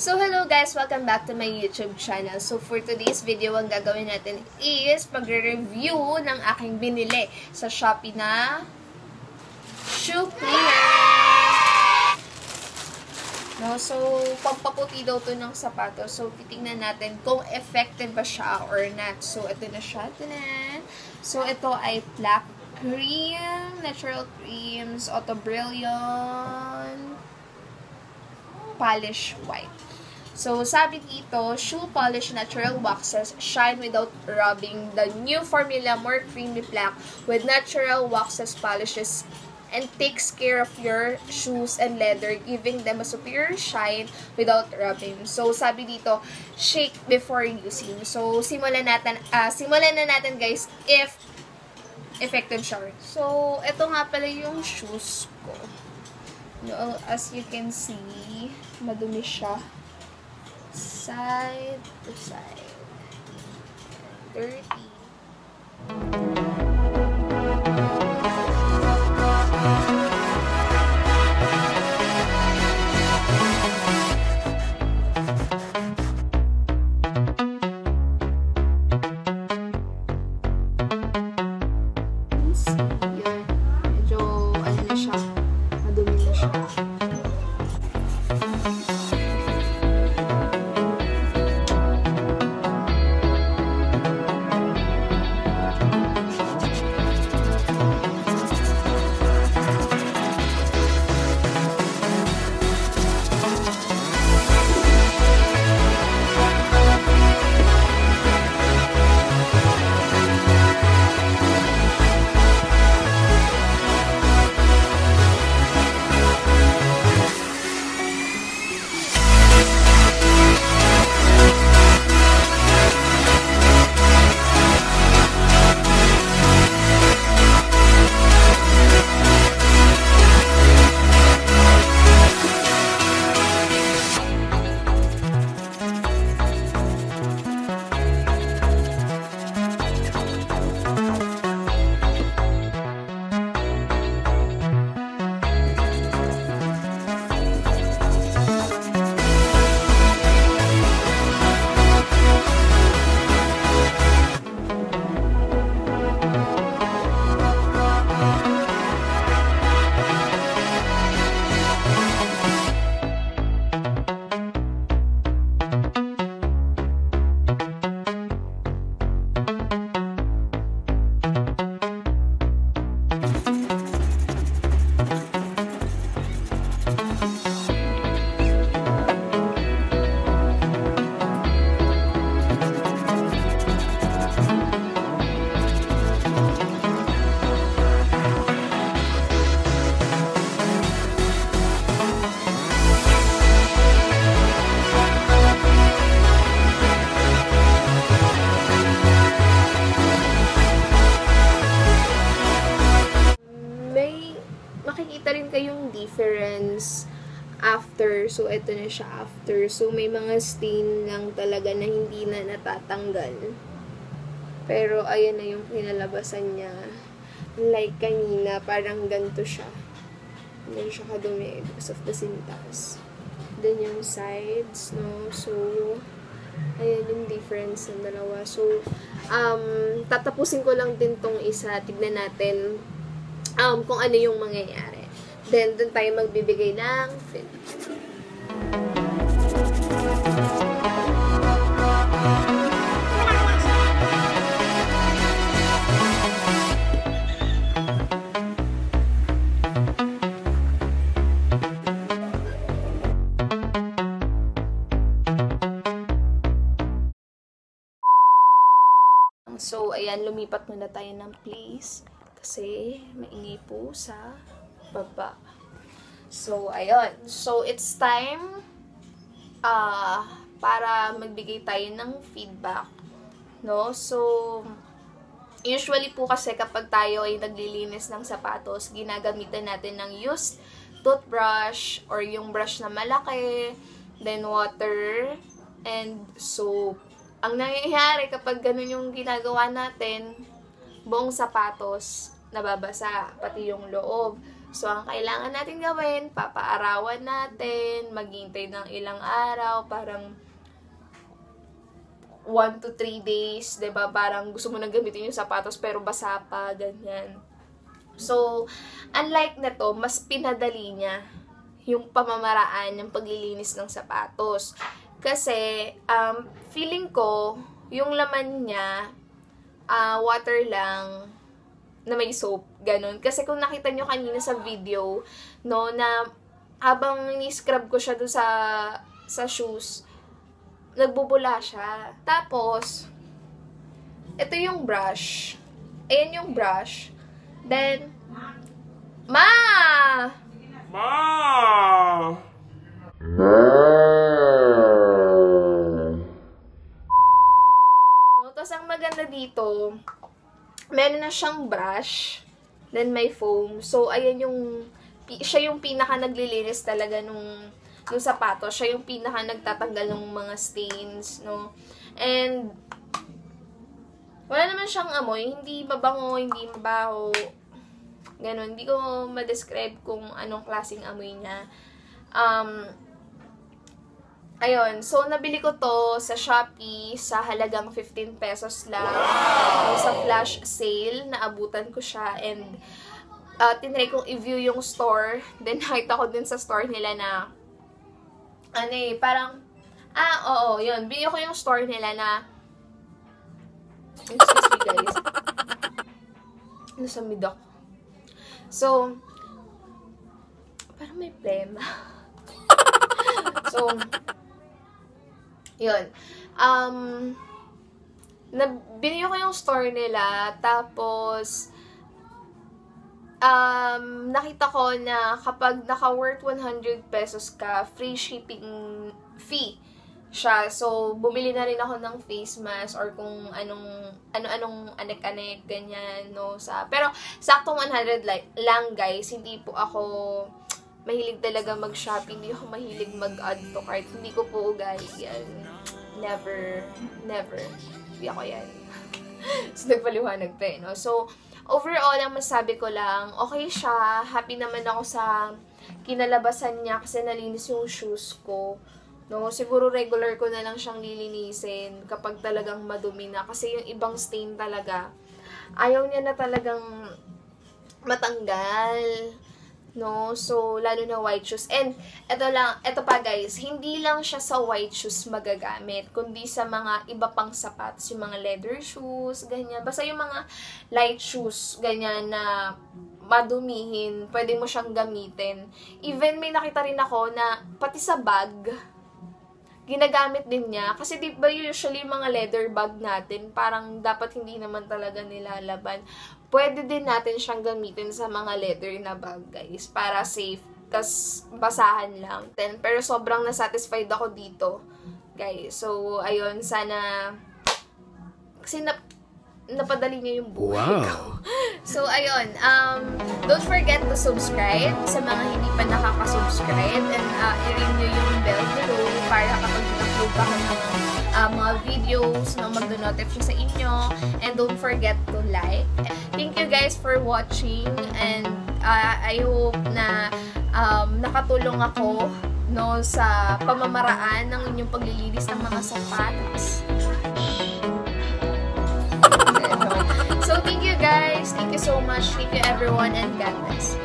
So, hello guys! Welcome back to my YouTube channel. So, for today's video, ang gagawin natin is magre-review ng aking binili sa Shopee na shoe. No, so, pampaputi daw to ng sapatos. So, titingnan natin kung effective ba siya or not. So, ito na siya. So, ito ay black cream, natural creams, auto brilliant, polish white. So, sabi dito, shoe polish natural waxes shine without rubbing. The new formula more creamy black with natural waxes polishes and takes care of your shoes and leather, giving them a superior shine without rubbing. So, sabi dito, shake before using. So, simulan natin, uh, simulan na natin guys, if effective siya. So, ito nga pala yung shoes ko. No, as you can see, madumi siya side to side. Dirty. Yun. After. So, ito na siya after. So, may mga stain lang talaga na hindi na natatanggal. Pero, ayan na yung kinalabasan niya. Like kanina, parang ganito siya. Hindi siya kadumi because of the sintas. Then, yung sides, no? So, ayan yung difference ng dalawa. So, um, tatapusin ko lang din tong isa. Tignan natin um, kung ano yung mangyayari. Then, dun tayo magbibigay ng feedback. So, ayan, lumipat muna tayo ng place kasi maingay po sa baba. So, ayun. So, it's time uh, para magbigay tayo ng feedback. No? So, usually po kasi kapag tayo ay naglilinis ng sapatos, ginagamitan natin ng used toothbrush or yung brush na malaki, then water, and soap. Ang nangyayari kapag ganun yung ginagawa natin, buong sapatos nababasa, pati yung loob. So, ang kailangan natin gawin, papaarawan natin, maghintay ng ilang araw, parang 1 to 3 days, ba? Parang gusto mo nang gamitin yung sapatos pero basa pa, ganyan. So, unlike na to, mas pinadali niya yung pamamaraan ng paglilinis ng sapatos. Kasi, um, feeling ko, yung laman niya, uh, water lang, na may soap, ganun. Kasi kung nakita nyo kanina sa video, no, na habang ni-scrub ko siya doon sa, sa shoes, nagbubula siya. Tapos, ito yung brush. Ayan yung brush. Then, Ma! Ma! No, tapos ang maganda dito, meron na siyang brush, then may foam. So, ayan yung, siya yung pinaka naglilinis talaga nung, nung sapatos. Siya yung pinaka nagtatanggal ng mga stains, no. And, wala naman siyang amoy, hindi mabango, hindi mabaho, ganun. Hindi ko ma-describe kung anong klaseng amoy niya. Um, Ayun, so nabili ko to sa Shopee sa halagang 15 pesos lang. Wow! Sa flash sale, naabutan ko siya and uh, tinry kong i-view yung store. Then nakita ko din sa store nila na ano eh, parang ah, oo, yun. Bili ko yung store nila na excuse me guys. Nasa midok. So, parang may plema. so, yun. Um, nabili ko yung store nila, tapos, um, nakita ko na kapag naka-worth 100 pesos ka, free shipping fee siya. So, bumili na rin ako ng face mask or kung anong, ano-anong anek-anek, ganyan, no, sa, pero, saktong 100 like, lang, guys, hindi po ako, mahilig talaga mag-shopping. Hindi ako mahilig mag-add to cart. Hindi ko po guys yan. Never, never. Hindi ako yan. so, nagpaliwanag pa eh, no? So, overall, ang masabi ko lang, okay siya. Happy naman ako sa kinalabasan niya kasi nalinis yung shoes ko. No, siguro regular ko na lang siyang lilinisin kapag talagang madumi na. Kasi yung ibang stain talaga, ayaw niya na talagang matanggal. No? So, lalo na white shoes. And, ito lang, ito pa guys, hindi lang siya sa white shoes magagamit, kundi sa mga iba pang sapatos, yung mga leather shoes, ganyan. Basta yung mga light shoes, ganyan na madumihin, pwede mo siyang gamitin. Even may nakita rin ako na pati sa bag, ginagamit din niya. Kasi di ba usually mga leather bag natin, parang dapat hindi naman talaga nilalaban pwede din natin siyang gamitin sa mga leather na bag, guys, para safe. Tapos, basahan lang. Then, pero sobrang nasatisfied ako dito, guys. So, ayun, sana, kasi na, napadali niya yung buhay wow. ko. So, ayun, um, don't forget to subscribe sa mga hindi pa nakaka-subscribe and uh, i-ring nyo yung bell below para kapag upload pa ng uh, mga videos na mag-notify sa inyo. And don't forget to like. Thank you guys for watching and uh, I hope na um, nakatulong ako no sa pamamaraan ng inyong paglilinis ng mga sapatos. So, thank you guys. Thank you so much. Thank you everyone and God bless.